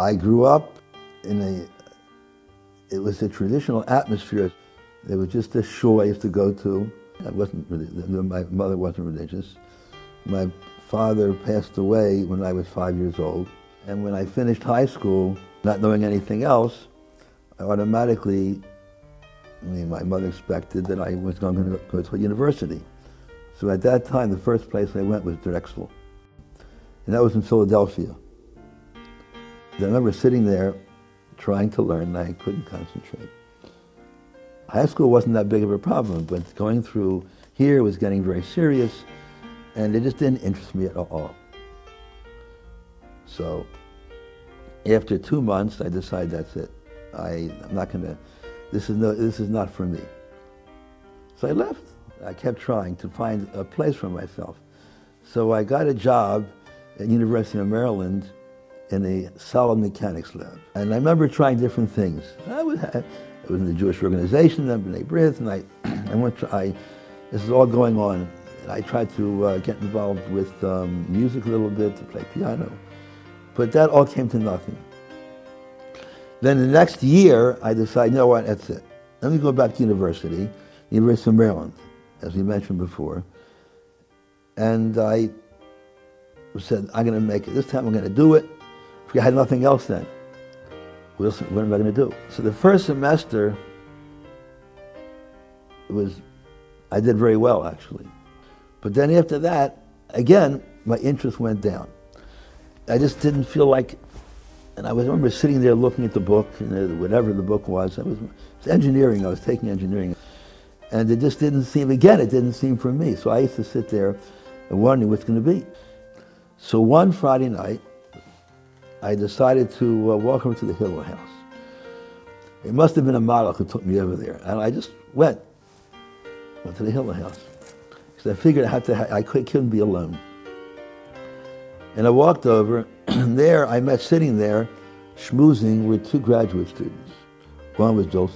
I grew up in a, it was a traditional atmosphere. There was just a shul I used to go to. I wasn't, my mother wasn't religious. My father passed away when I was five years old. And when I finished high school, not knowing anything else, I automatically, I mean, my mother expected that I was going to go to university. So at that time, the first place I went was Drexel. And that was in Philadelphia. I remember sitting there trying to learn and I couldn't concentrate. High school wasn't that big of a problem, but going through here was getting very serious and it just didn't interest me at all. So after two months, I decided that's it. I, I'm not going to, this is, no, this is not for me. So I left. I kept trying to find a place for myself. So I got a job at University of Maryland in a solid mechanics lab. And I remember trying different things. I was, I was in the Jewish organization, then B'nai B'rith, and I, I went to, I, this is all going on. I tried to uh, get involved with um, music a little bit, to play piano. But that all came to nothing. Then the next year, I decided, you know what, that's it. Let me go back to university, University of Maryland, as we mentioned before. And I said, I'm going to make it. This time I'm going to do it. I had nothing else then, what am I going to do? So the first semester was, I did very well actually. But then after that, again, my interest went down. I just didn't feel like, and I was, I remember sitting there looking at the book, know, whatever the book was. I was, it was engineering, I was taking engineering. And it just didn't seem, again, it didn't seem for me. So I used to sit there and wondering what's going to be. So one Friday night, I decided to uh, walk over to the Hillel house. It must have been a model who took me over there. And I just went, went to the Hillel house. Because I figured I, had to, I couldn't be alone. And I walked over, and there I met sitting there, schmoozing with two graduate students. One was Joel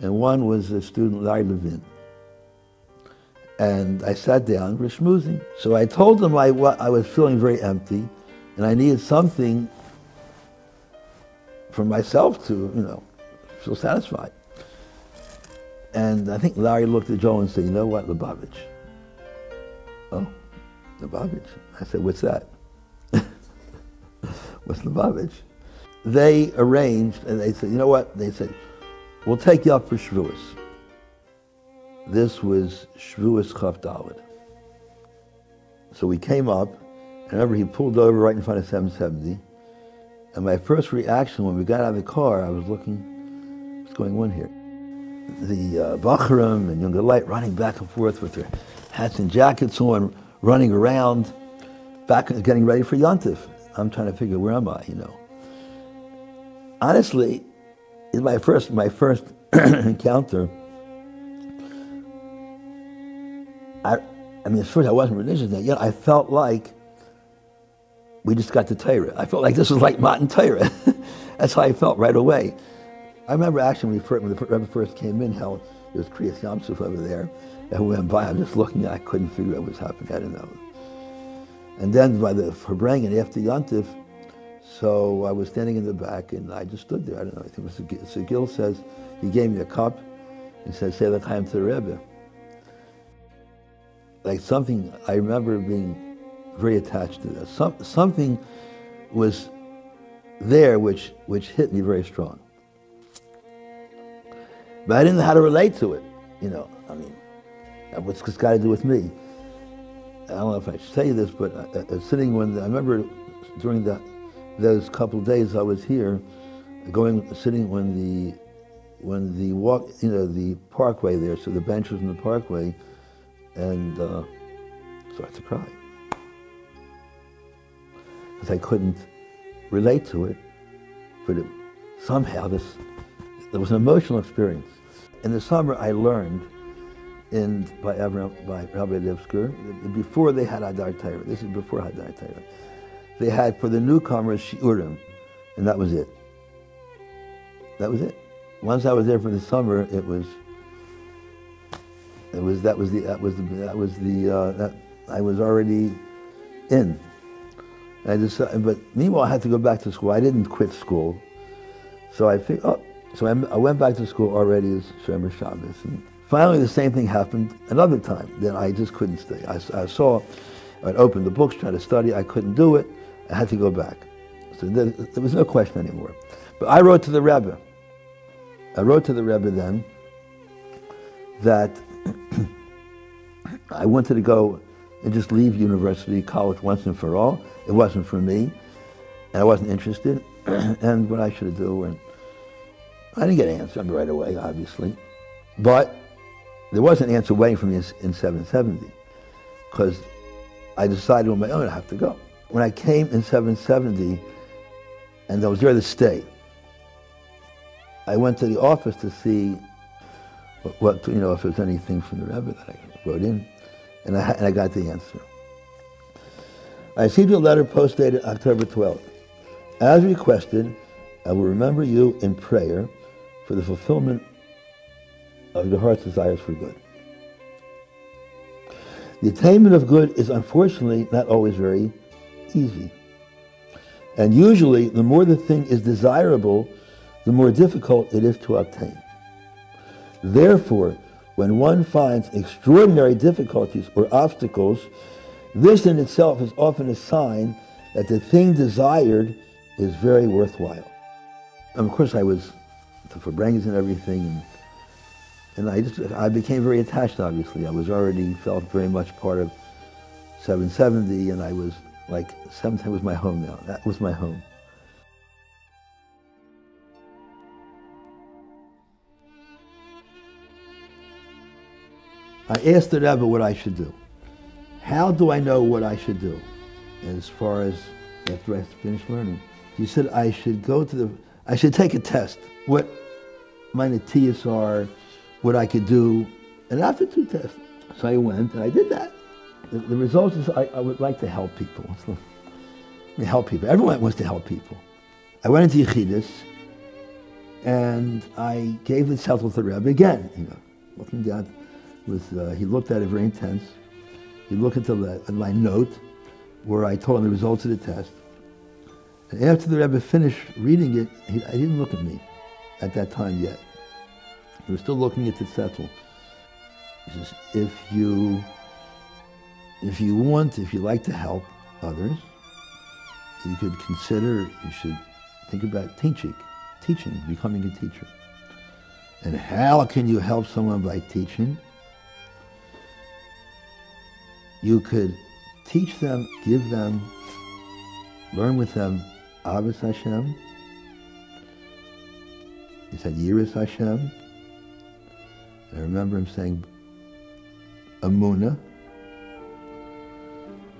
and one was a student, Larry Levin. And I sat down, we're schmoozing. So I told them I, I was feeling very empty, and I needed something for myself to, you know, feel satisfied. And I think Larry looked at Joe and said, you know what, Lubavitch. Oh, Lubavitch. I said, what's that? what's Lubavitch? They arranged, and they said, you know what? They said, we'll take you up for Shavuos. This was Shavuos Chaf Daled. So we came up, and remember he pulled over right in front of 770. And my first reaction when we got out of the car, I was looking, what's going on here? the uh, Bochurim and Yungeleit running back and forth with their hats and jackets on, running around, back getting ready for Yontif. I'm trying to figure where am I, you know. Honestly, in my first my first encounter, I I mean at first I wasn't religious yet. I felt like we just got to Torah. I felt like this was like Matan Torah. That's how I felt right away. I remember actually when, the Rebbe first came in, how there was Kriyas Yamsuf over there, and we went by, I'm just looking, I couldn't figure out what was happening, I didn't know. And then by the Farbrengen, after Yontif, so I was standing in the back and I just stood there, I don't know, I think it was Gil says, he gave me a cup and said, say L'chaim to the Rebbe. Like something, I remember being very attached to that. Some, something was there which, which hit me very strong. But I didn't know how to relate to it. You know, I mean, what's this got to do with me? I don't know if I should you this, but I, I, sitting when I remember during the, those couple of days I was here, going sitting when the when the walk, you know, the parkway there, so the benches in the parkway, and uh, started to cry I couldn't relate to it, but it, somehow this it was an emotional experience. In the summer, I learned in by Avram, by Rabbi Lipsker, before they had Hadar Torah. This is before Hadar Torah. They had for the newcomers Shiurim, and that was it. That was it. Once I was there for the summer, it was. It was that was the that was the that was the uh, that I was already in, I decided, but meanwhile, I had to go back to school. I didn't quit school. So I figured, oh, so I, I went back to school already as Shomer Shabbos. And finally, the same thing happened another time. Then I just couldn't stay. I, I saw, I'd open the books, try to study. I couldn't do it. I had to go back. So there, there was no question anymore. But I wrote to the Rebbe. I wrote to the Rebbe then that I wanted to go and just leave university, college once and for all. It wasn't for me, and I wasn't interested. and what I should do, and I didn't get an answer right away, obviously, but there was an answer waiting for me in, in 770, because I decided on my own I have to go. When I came in 770, and I was there to stay, I went to the office to see what, what you know if there's anything from the Rebbe that I wrote in and I, and I got the answer. I received a letter postdated October 12th. As requested, I will remember you in prayer for the fulfillment of your heart's desires for good. The attainment of good is unfortunately not always very easy. And usually, the more the thing is desirable, the more difficult it is to obtain. Therefore, when one finds extraordinary difficulties or obstacles, this in itself is often a sign that the thing desired is very worthwhile. And of course, I was the Farbrengens and everything, and, and I just I became very attached. Obviously, I was already felt very much part of 770, and I was like 770 was my home now. That was my home. I asked the Rebbe what I should do. How do I know what I should do as far as after I finished learning? He said I should go to the, I should take a test, what my natias are, what I could do, and after two tests. So I went and I did that. The, the result is I, I, would like to help people. help people. Everyone wants to help people. I went into Yechidus and I gave the tzeitel to the Rebbe again, you know, looking down was uh, he looked at it very intense. He looked at, the, at my note where I told him the results of the test. And after the Rebbe finished reading it, he, he didn't look at me at that time yet. He was still looking at the tzeitel. He says, if you, if you want, if you like to help others, you could consider, you should think about teaching, teaching, becoming a teacher. And how can you help someone by teaching? You could teach them, give them, learn with them Ahavas Hashem. He said Yiras Hashem. And I remember him saying Emunah.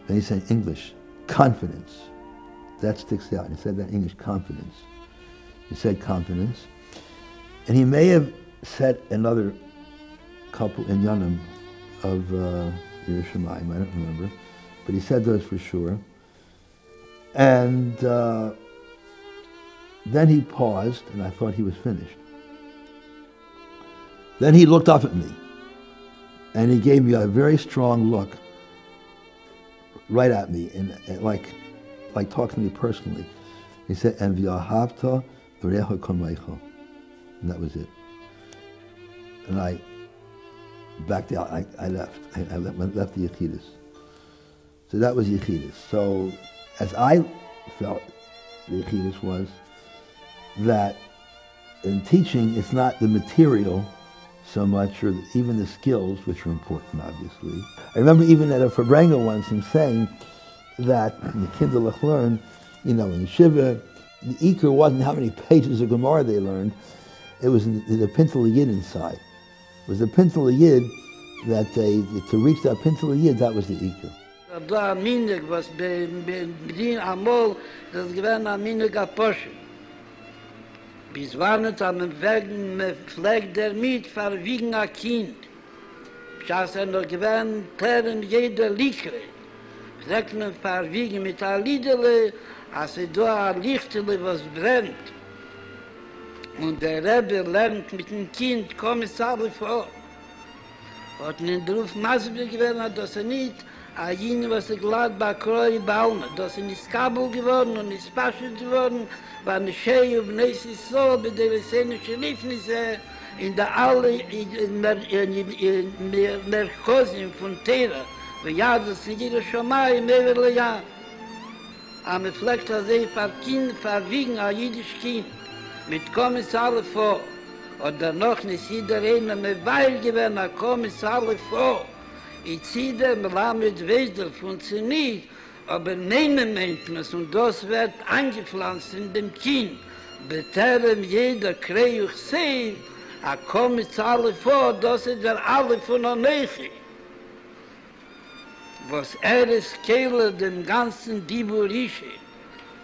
Then he said English, confidence. That sticks out. He said that English, confidence. He said confidence. And he may have said another couple in Yanam of uh, Yerushalayim, I don't remember, but he said those for sure. And uh, then he paused, and I thought he was finished. Then he looked up at me, and he gave me a very strong look right at me, and, and like, like talking to me personally. He said, "And v'ahavta v'recha kamecha," and that was it. And I back out. I, I left. I, I left, left the Yechidus. So that was Yechidus. So as I felt the Yechidus was that in teaching, it's not the material so much, or even the skills, which are important, obviously. I remember even at a Farbrengen once him saying that the Kinderlich learn, you know, in Shiva, the Iker wasn't how many pages of Gemara they learned, it was the, the Pintel Yid inside was the Pintel Yid that they, to reach that Pintel Yid, that was the Iker. Da minig was be bin amol das gewen a minig a posh. Bis wann et am wegen me fleg der mit far wegen a kind. Schas er noch gewen teren jede likre. Reknen far wegen mit a lidele, as e do a lichtele was brennt. Und der Rebbe lernt mit dem Kind, komm es aber vor. Und in der Ruf Masbe gewinnt hat, dass er nicht. A jene, was er glad bei Kroi Baume, das ist nicht Kabel geworden und nicht Paschut geworden, war eine Schei und ist so, bei der Wessenische Liefnisse, in der alle, in der, in der, in der Kosin von Tera, wie ja, das ist jeder schon mal, im Ewerle Jahr. Am Fleck, dass er für Kind, für Wiegen, a jüdisch Kind, mit Kommissare vor, oder noch nicht jeder einer mit Weil gewesen, a Kommissare vor, Ich ziehe dem Lamed Wesel funktioniert, aber nehmen Menschen, und das wird eingepflanzt in dem Kind, beterem jeder Kreuch sehen, a alle vor, das ist der alle von der Neche. Was er ist Kehle dem ganzen Diburische,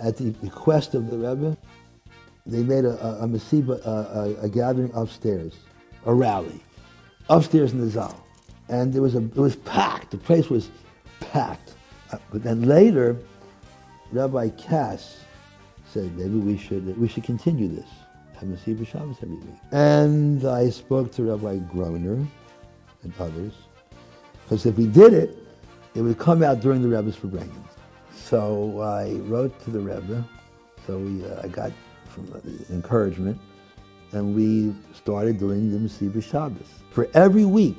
at the request of the Rebbe, they made a, a, a Mesiba, a, a, gathering upstairs, a rally, upstairs in the Zal. And there was a, it was packed, the place was packed. Uh, But then later, Rabbi Cass said, maybe we should, we should continue this have Mesiba Shabbos every week. And I spoke to Rabbi Groner and others, because if we did it, it would come out during the Rebbe's Farbrengen. So I wrote to the Rebbe, so we, uh, I got from the encouragement, and we started doing the Mesiba Shabbos. For every week,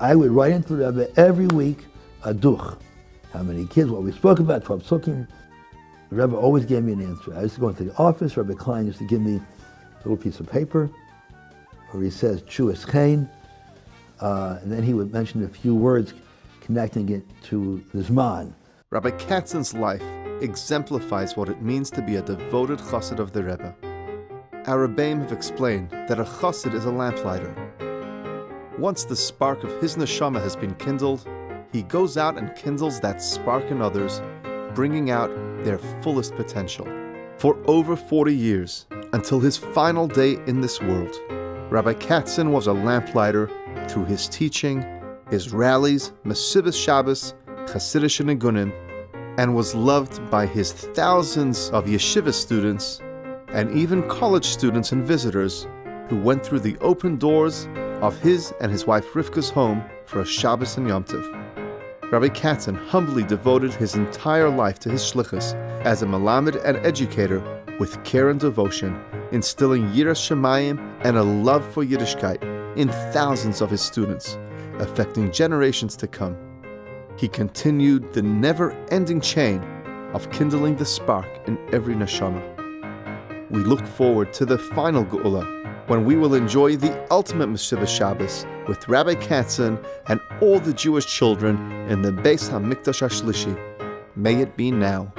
I would write into the Rebbe every week a duch. How many kids, what we spoke about, 12 psukim. The Rebbe always gave me an answer. I used to go into the office, Rebbe Klein used to give me a little piece of paper where he says Chuas Chain, uh, and then he would mention a few words connecting it to the Zman. Rabbi Katzen's life exemplifies what it means to be a devoted chassid of the Rebbe. Our Rebbeim have explained that a chassid is a lamplighter. Once the spark of his neshama has been kindled, he goes out and kindles that spark in others, bringing out their fullest potential. For over 40 years, until his final day in this world, Rabbi Katzen was a lamplighter through his teaching, his rallies, Mesibas Shabbos, Hasidish Nigunim, and was loved by his thousands of yeshiva students and even college students and visitors who went through the open doors of his and his wife Rivka's home for a Shabbos and Yom Tov. Rabbi Katzen humbly devoted his entire life to his shlichus as a melamed and educator with care and devotion, instilling Yiras Shamayim and a love for Yiddishkeit in thousands of his students, affecting generations to come. He continued the never-ending chain of kindling the spark in every neshama. We look forward to the final Geula, when we will enjoy the ultimate Mesiba Shabbos with Rabbi Katzen and all the Jewish children in the Beis HaMikdash HaShlishi. May it be now.